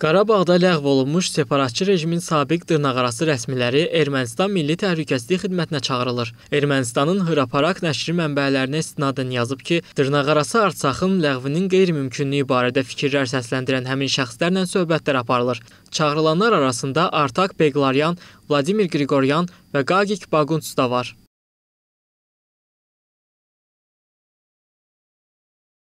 Qarabağda ləğv olunmuş separatçı rejimin sabiq dırnaqarası rəsmiləri Ermənistan Milli Təhlükəsizlik Xidmətinə çağırılır. Ermənistanın Hıraparak nəşri mənbələrinə istinadən yazıb ki, dırnaqarası Artsakın ləğvinin qeyri-mümkünlüyü barədə fikirlər səsləndirən həmin şəxslərlə söhbətlər aparılır. Çağırılanlar arasında Artak Beqlaryan, Vladimir Qriqoryan və Qagik Bagunç da var.